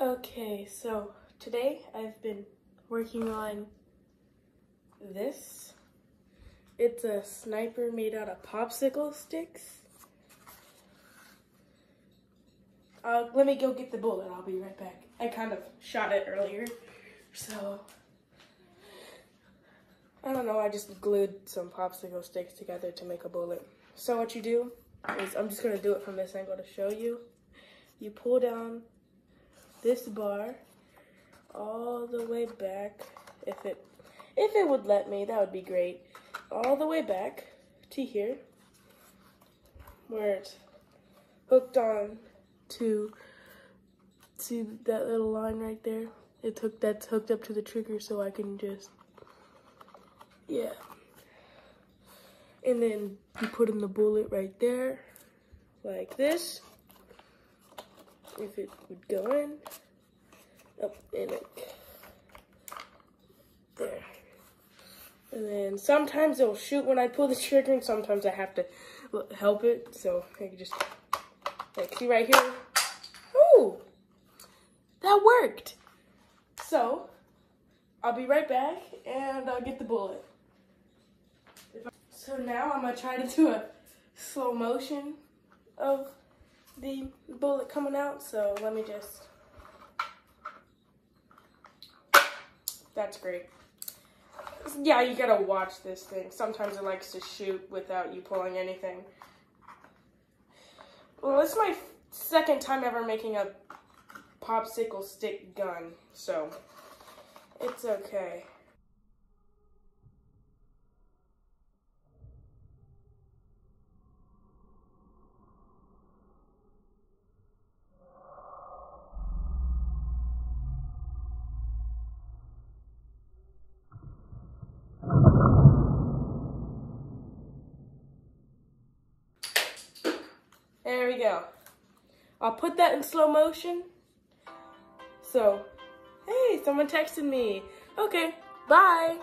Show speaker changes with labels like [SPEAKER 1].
[SPEAKER 1] Okay, so today I've been working on this. It's a sniper made out of popsicle sticks. Uh, let me go get the bullet. I'll be right back. I kind of shot it earlier, so I don't know. I just glued some popsicle sticks together to make a bullet. So what you do is, I'm just gonna do it from this angle to show you. You pull down this bar all the way back. If it if it would let me that would be great. All the way back to here where it's hooked on to see that little line right there. It's hooked that's hooked up to the trigger so I can just yeah. And then you put in the bullet right there like this if it would go in. Up in it. There. And then sometimes it'll shoot when I pull the trigger, and sometimes I have to help it. So I can just, like, see right here? Ooh! That worked! So, I'll be right back, and I'll get the bullet. So now I'm gonna try to do a slow motion of the bullet coming out, so let me just, that's great. Yeah, you gotta watch this thing. Sometimes it likes to shoot without you pulling anything. Well, is my second time ever making a popsicle stick gun, so it's okay. There we go. I'll put that in slow motion. So, hey, someone texted me. Okay, bye.